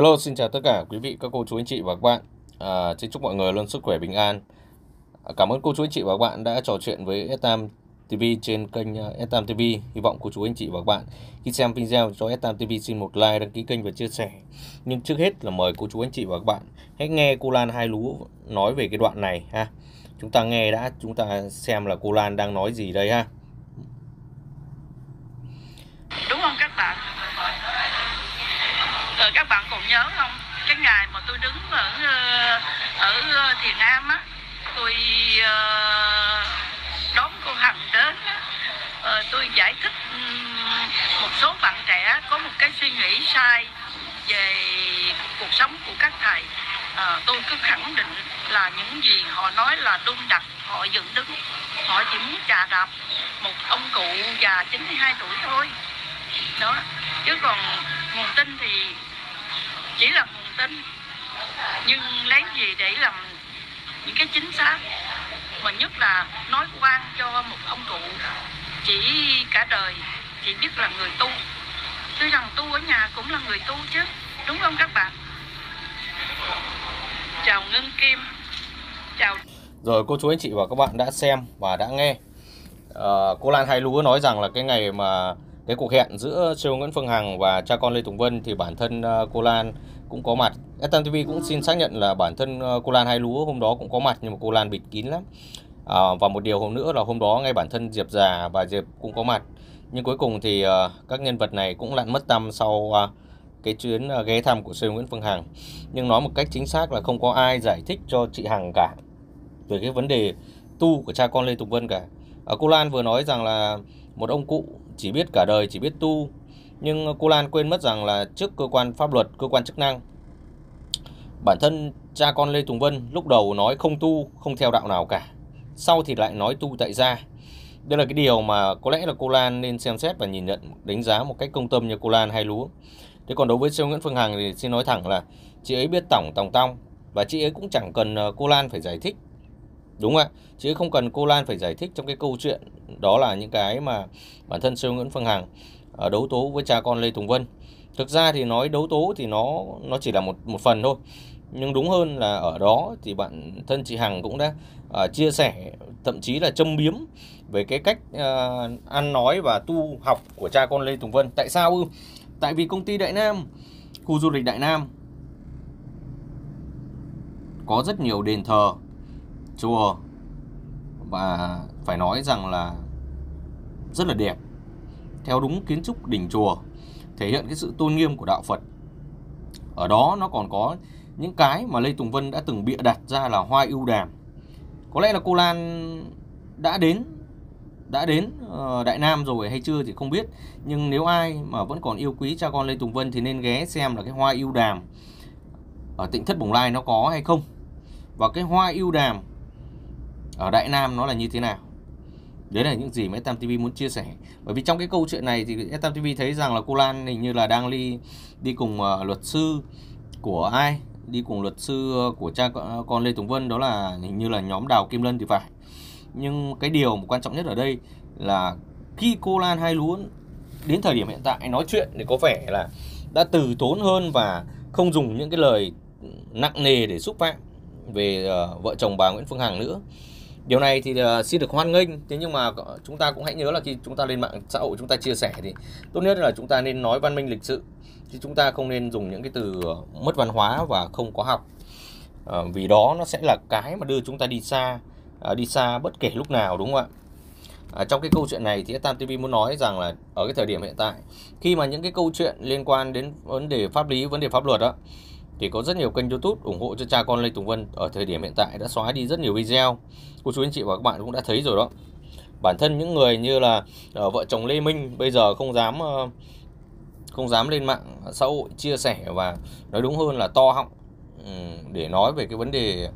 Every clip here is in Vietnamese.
Hello, xin chào tất cả quý vị, các cô chú anh chị và các bạn. À, xin chúc mọi người luôn sức khỏe bình an. À, cảm ơn cô chú anh chị và các bạn đã trò chuyện với Etam TV trên kênh uh, Etam TV. Hy vọng cô chú anh chị và các bạn khi xem video cho Etam TV xin một like, đăng ký kênh và chia sẻ. Nhưng trước hết là mời cô chú anh chị và các bạn hãy nghe cô Lan Hai Lú nói về cái đoạn này ha. Chúng ta nghe đã, chúng ta xem là cô Lan đang nói gì đây ha. đúng không các bạn rồi các bạn còn nhớ không? Cái ngày mà tôi đứng ở ờ, ở ờ, thiền Am á tôi ờ, đón cô hằng đến á tôi giải thích một số bạn trẻ có một cái suy nghĩ sai về cuộc sống của các thầy. À, tôi cứ khẳng định là những gì họ nói là đúng đặt họ dựng đứng họ chỉ muốn trà đạp một ông cụ già 92 tuổi thôi. Đó chứ còn nguồn tin thì chỉ là nguồn tin nhưng lấy gì để làm những cái chính xác? Mà nhất là nói quan cho một ông cụ chỉ cả đời chỉ biết là người tu. Tuy rằng tu ở nhà cũng là người tu chứ đúng không các bạn? Chào ngân kim. Chào. Rồi cô chú anh chị và các bạn đã xem và đã nghe. à, cô Lan Hai Lúa nói rằng là cái ngày mà cái cuộc hẹn giữa Châu Nguyễn Phương Hằng và cha con Lê Tùng Vân thì bản thân ờ, cô Lan cũng có mặt. STM cũng xin xác nhận là bản thân ờ, cô Lan Hai Lúa hôm đó cũng có mặt nhưng mà cô Lan bịt kín lắm. À, và một điều hôm nữa là hôm đó ngay bản thân Diệp già và Diệp cũng có mặt. Nhưng cuối cùng thì uh, các nhân vật này cũng lặn mất tăm sau uh, cái chuyến uh, ghé thăm của Châu Nguyễn Phương Hằng. Nhưng nói một cách chính xác là không có ai giải thích cho chị Hằng cả về cái vấn đề tu của cha con Lê Tùng Vân cả. À, cô Lan vừa nói rằng là một ông cụ chỉ biết cả đời chỉ biết tu, nhưng cô Lan quên mất rằng là trước cơ quan pháp luật, cơ quan chức năng, bản thân cha con Lê Tùng Vân lúc đầu nói không tu, không theo đạo nào cả, sau thì lại nói tu tại gia. Đây là cái điều mà có lẽ là cô Lan nên xem xét và nhìn nhận đánh giá một cách công tâm như cô Lan hay lúa. Thế còn đối với siêu Nguyễn Phương Hằng thì xin nói thẳng là chị ấy biết tổng tòng tong và chị ấy cũng chẳng cần ờ, cô Lan phải giải thích Đúng ạ, chứ không cần cô Lan phải giải thích trong cái câu chuyện đó là những cái mà bản thân siêu Nguyễn Phương Hằng ờ, đấu tố với cha con Lê Tùng Vân. Thực ra thì nói đấu tố thì nó nó chỉ là một một phần thôi. Nhưng đúng hơn là ở đó thì bản thân chị Hằng cũng đã uh, chia sẻ thậm chí là châm biếm về cái cách uh, ăn nói và tu học của cha con Lê Tùng Vân. Tại sao ư? Tại vì công ty Đại Nam, khu du lịch Đại Nam có rất nhiều đền thờ chùa và phải nói rằng là rất là đẹp. Theo đúng kiến trúc đỉnh chùa, thể hiện cái sự tôn nghiêm của đạo Phật. Ở đó nó còn có những cái mà Lê Tùng Vân đã từng bịa đặt ra là hoa ưu đàm. Có lẽ là cô Lan đã đến đã đến ờ, Đại Nam rồi hay chưa thì không biết. Nhưng nếu ai mà vẫn còn yêu quý cha con Lê Tùng Vân thì nên ghé xem là cái hoa ưu đàm ở tỉnh thất Bồng Lai nó có hay không. Và cái hoa ưu đàm ở Đại Nam nó là như thế nào? Đấy là những gì mà Tam TV muốn chia sẻ. Bởi vì trong cái câu chuyện này thì Tam TV thấy rằng là cô Lan hình như là đang đi đi cùng uh, luật sư của ai? Đi cùng luật sư ờ, của cha ờ, con, Lê Tùng Vân đó là hình như là nhóm Đào Kim Lân thì phải. Nhưng cái điều mà quan trọng nhất ở đây là khi cô Lan Hai Lúa đến thời điểm hiện tại nói chuyện thì có vẻ là đã từ tốn hơn và không dùng những cái lời nặng nề để xúc phạm về uh, vợ chồng bà Nguyễn Phương Hằng nữa điều này thì uh, xin được hoan nghênh. Thế nhưng mà chúng ta cũng hãy nhớ là khi chúng ta lên mạng xã hội chúng ta chia sẻ thì tốt nhất là chúng ta nên nói văn minh lịch sự. Chứ chúng ta không nên dùng những cái từ ờ, mất văn hóa và không có học. Uh, vì đó nó sẽ là cái mà đưa chúng ta đi xa uh, đi xa bất kể lúc nào đúng không ạ? À, trong cái câu chuyện này thì Tam TV muốn nói rằng là ở cái thời điểm hiện tại khi mà những cái câu chuyện liên quan đến vấn đề pháp lý, vấn đề pháp luật đó thì có rất nhiều kênh YouTube ủng hộ cho cha con Lê Tùng Vân ở thời điểm hiện tại đã xóa đi rất nhiều video. Cô chú anh chị và các bạn cũng đã thấy rồi đó. Bản thân những người như là ờ, vợ chồng Lê Minh bây giờ không dám ờ, không dám lên mạng xã hội chia sẻ và nói đúng hơn là to họng ừ, để nói về cái vấn đề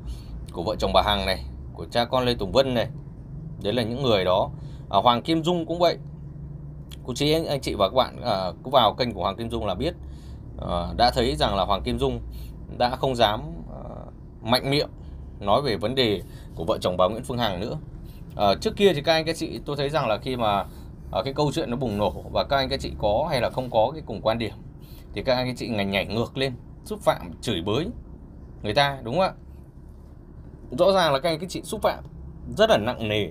của vợ chồng bà Hằng này, của cha con Lê Tùng Vân này. Đấy là những người đó. À, Hoàng Kim Dung cũng vậy. Cô chú anh, anh chị và các bạn à, cứ vào kênh của Hoàng Kim Dung là biết Ờ, đã thấy rằng là Hoàng Kim Dung đã không dám uh, mạnh miệng nói về vấn đề của vợ chồng bà Nguyễn Phương Hằng nữa. Uh, trước kia thì các anh các chị tôi thấy rằng là khi mà uh, cái câu chuyện nó bùng nổ và các anh các chị có hay là không có cái cùng quan điểm thì các anh các chị ngành nhảy ngược lên xúc phạm chửi bới người ta đúng không ạ rõ ràng là các anh các chị xúc phạm rất là nặng nề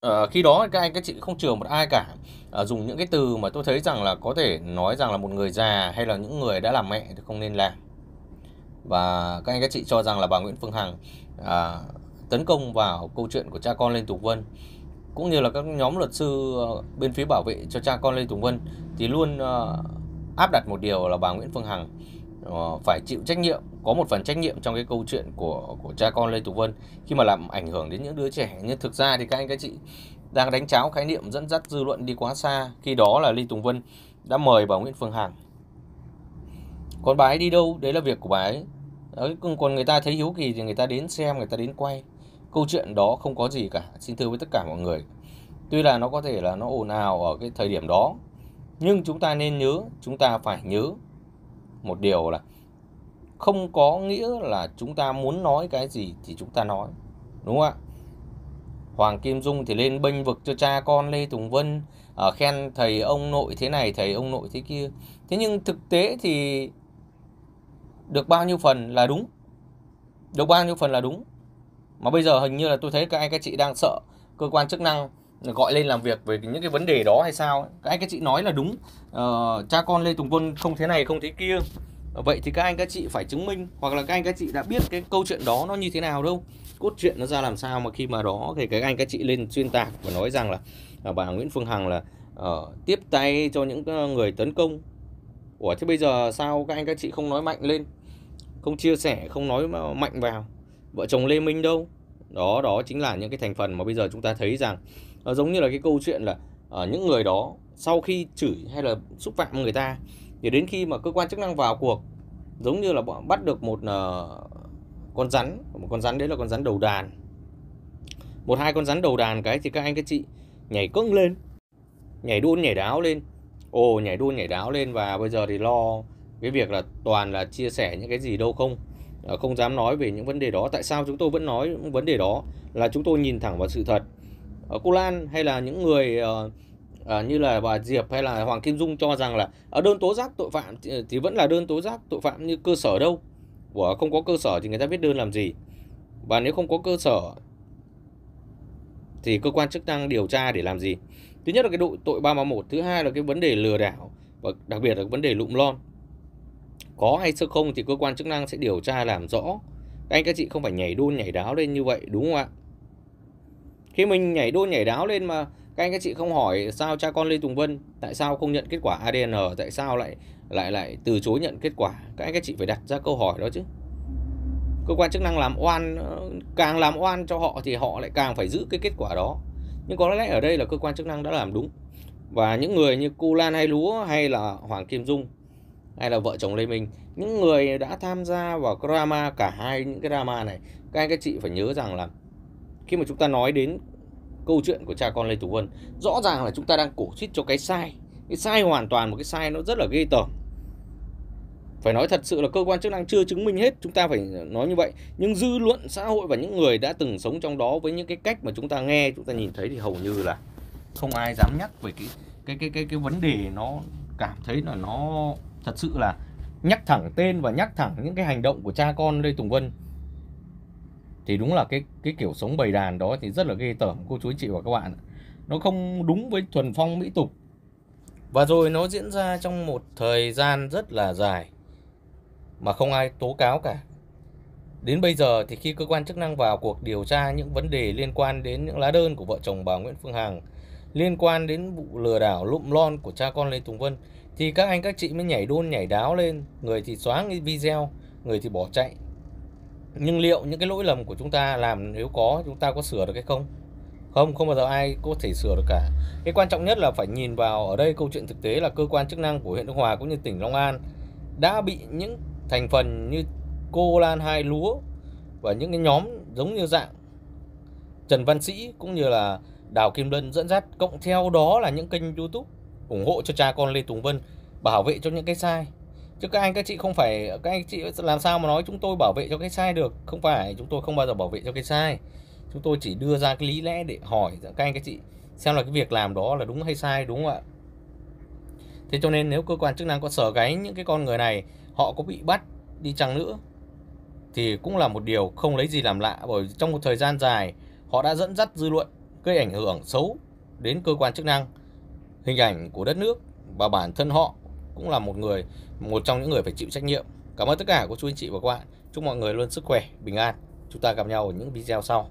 à, khi đó các anh các chị không chừa một ai cả. À, dùng những cái từ mà tôi thấy rằng là có thể nói rằng là một người già hay là những người đã làm mẹ thì không nên làm. Và các anh các chị cho rằng là bà Nguyễn Phương Hằng à, tấn công vào câu chuyện của cha con Lê Tùng Vân cũng như là các nhóm luật sư ờ, bên phía bảo vệ cho cha con Lê Tùng Vân thì luôn à, áp đặt một điều là bà Nguyễn Phương Hằng uh, phải chịu trách nhiệm có một phần trách nhiệm trong cái câu chuyện của của cha con Lê Tùng Vân. Khi mà làm ảnh hưởng đến những đứa trẻ nhưng thực ra thì các anh các chị đang đánh cháo khái niệm dẫn dắt dư luận đi quá xa. Khi đó là Lê Tùng Vân đã mời bà Nguyễn Phương Hằng. Còn bà ấy đi đâu? Đấy là việc của bà ấy. Đấy, còn người ta thấy hiếu kỳ thì người ta đến xem người ta đến quay. Câu chuyện đó không có gì cả. Xin thưa với tất cả mọi người. Tuy là nó có thể là nó ồn ào ở cái thời điểm đó nhưng chúng ta nên nhớ chúng ta phải nhớ một điều là không có nghĩa là chúng ta muốn nói cái gì thì chúng ta nói, đúng không ạ? Hoàng Kim Dung thì lên bênh vực cho cha con Lê Tùng Vân ở khen thầy ông nội thế này, thầy ông nội thế kia. Thế nhưng thực tế thì được bao nhiêu phần là đúng? Được bao nhiêu phần là đúng? Mà bây giờ hình như là tôi thấy các anh các chị đang sợ cơ quan chức năng gọi lên làm việc về những cái vấn đề đó hay sao các anh các chị nói là đúng. Uh, cha con lê tùng vân không thế này không thế kia. Vậy thì các anh các chị phải chứng minh hoặc là các anh các chị đã biết cái câu chuyện đó nó như thế nào đâu. Cốt truyện nó ra làm sao mà khi mà đó thì các anh các chị lên xuyên tạc và nói rằng là uh, bà Nguyễn Phương Hằng là uh, tiếp tay cho những ờ, người tấn công. Ủa thế bây giờ sao các anh các chị không nói mạnh lên? Không chia sẻ không nói mạnh vào. Vợ chồng Lê Minh đâu? Đó đó chính là những cái thành phần mà bây giờ chúng ta thấy rằng nó giống như là cái câu chuyện là uh, những người đó sau khi chửi hay là xúc phạm người ta thì đến khi mà cơ quan chức năng vào cuộc giống như là bắt được một uh, con rắn một con rắn đấy là con rắn đầu đàn. Một hai con rắn đầu đàn cái thì các anh các chị nhảy cưng lên nhảy đôn nhảy đáo lên. Ồ nhảy đôn nhảy đáo lên và bây giờ thì lo cái việc là toàn là chia sẻ những cái gì đâu không? Ờ, không dám nói về những vấn đề đó. Tại sao chúng tôi vẫn nói những vấn đề đó? Là chúng tôi nhìn thẳng vào sự thật. Ờ, cô Lan hay là những người uh, uh, như là bà Diệp hay là Hoàng Kim Dung cho rằng là ở đơn tố giác tội phạm thì, thì vẫn là đơn tố giác tội phạm như cơ sở đâu. Của không có cơ sở thì người ta viết đơn làm gì. Và nếu không có cơ sở thì cơ quan chức năng điều tra để làm gì? Thứ nhất là cái đội tội 331 thứ hai là cái vấn đề lừa đảo và đặc biệt là cái vấn đề lụm lon có hay sơ không thì cơ quan chức năng sẽ điều tra làm rõ. Các anh các chị không phải nhảy đôn nhảy đáo lên như vậy đúng không ạ? Khi mình nhảy đôn, nhảy đáo lên mà các anh các chị không hỏi sao cha con Lê Tùng Vân, tại sao không nhận kết quả ADN tại sao lại lại lại từ chối nhận kết quả, các anh các chị phải đặt ra câu hỏi đó chứ. Cơ quan chức năng làm oan, càng làm oan cho họ thì họ lại càng phải giữ cái kết quả đó. Nhưng có lẽ ở đây là cơ quan chức năng đã làm đúng. Và những người như cô Lan hay Lúa hay là Hoàng Kim Dung hay là vợ chồng Lê Minh, những người đã tham gia vào drama, cả hai những cái drama này, các anh các chị phải nhớ rằng là khi mà chúng ta nói đến câu chuyện của cha con Lê Tùng Vân, rõ ràng là chúng ta đang cổ suýt cho cái sai. Cái sai hoàn toàn một cái sai nó rất là ghê tởm. Phải nói thật sự là cơ quan chức năng chưa chứng minh hết, chúng ta phải nói như vậy. Nhưng dư luận xã hội và những người đã từng sống trong đó với những cái cách mà chúng ta nghe, chúng ta nhìn thấy thì hầu như là không ai dám nhắc về cái cái cái cái cái vấn đề nó cảm thấy là nó thật sự là nhắc thẳng tên và nhắc thẳng những cái hành động của cha con Lê Tùng Vân thì đúng là cái cái kiểu sống bầy đàn đó thì rất là ghê tởm, cô chú anh chị và các bạn nó không đúng với thuần phong mỹ tục. Và rồi nó diễn ra trong một thời gian rất là dài, mà không ai tố cáo cả. Đến bây giờ thì khi cơ quan chức năng vào cuộc điều tra những vấn đề liên quan đến những lá đơn của vợ chồng bà Nguyễn Phương Hằng, liên quan đến vụ lừa đảo lụm lon của cha con Lê Tùng Vân, thì các anh các chị mới nhảy đôn nhảy đáo lên. Người thì xóa cái video, người thì bỏ chạy nhưng liệu những cái lỗi lầm của chúng ta làm, nếu có, chúng ta có sửa được hay không? Không không bao giờ ai có thể sửa được cả. Cái quan trọng nhất là phải nhìn vào ở đây câu chuyện thực tế là cơ quan chức năng của huyện Đức Hòa cũng như tỉnh Long An đã bị những thành phần như cô Lan Hai Lúa và những cái nhóm giống như dạng Trần Văn Sĩ cũng như là Đào Kim Lân dẫn dắt, cộng theo đó là những kênh YouTube ủng hộ cho cha con Lê Tùng Vân bảo vệ cho những cái sai chứ các anh các chị không phải các anh chị làm sao mà nói chúng tôi bảo vệ cho cái sai được? Không phải chúng tôi không bao giờ bảo vệ cho cái sai. Chúng tôi chỉ đưa ra cái lý lẽ để hỏi các anh các chị xem là cái việc làm đó là đúng hay sai đúng không ạ? Thế cho nên nếu cơ quan chức năng có sở gáy những cái con người này họ có bị bắt đi chăng nữa thì cũng là một điều không lấy gì làm lạ bởi trong một thời gian dài họ đã dẫn dắt dư luận gây ảnh hưởng xấu đến cơ quan chức năng, hình ảnh của đất nước và bản thân họ cũng là một người một trong những người phải chịu trách nhiệm. Cảm ơn tất cả các chú anh chị và các bạn. Chúc mọi người luôn sức khỏe, bình an. Chúng ta gặp nhau ở những video sau.